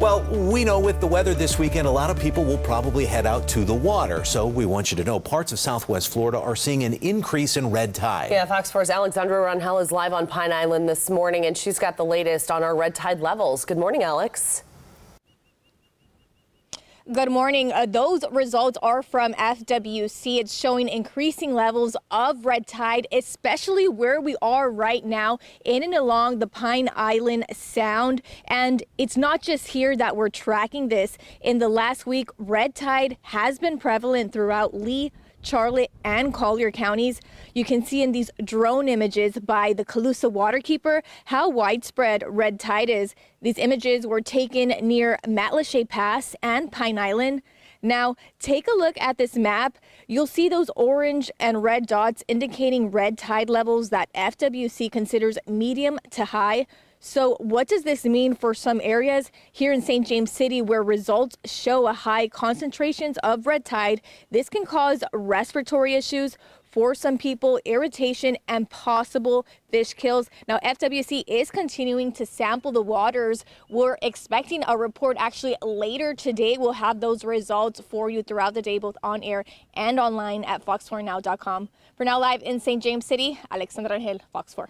Well, we know with the weather this weekend, a lot of people will probably head out to the water. So we want you to know parts of southwest Florida are seeing an increase in red tide. Yeah, Fox 4's Alexandra Rangel is live on Pine Island this morning, and she's got the latest on our red tide levels. Good morning, Alex. Good morning. Uh, those results are from FWC. It's showing increasing levels of red tide, especially where we are right now in and along the Pine Island Sound. And it's not just here that we're tracking this. In the last week, red tide has been prevalent throughout Lee, Charlotte, and Collier counties. You can see in these drone images by the Calusa Waterkeeper how widespread red tide is. These images were taken near Matlacha Pass and Pine Island. Now, take a look at this map. You'll see those orange and red dots indicating red tide levels that FWC considers medium to high. So, what does this mean for some areas here in St. James City where results show a high concentrations of red tide? This can cause respiratory issues for some people, irritation and possible fish kills. Now, FWC is continuing to sample the waters. We're expecting a report actually later today. We'll have those results for you throughout the day, both on air and online at fox4now.com. For now, live in St. James City, Alexandra Rangel, Fox 4.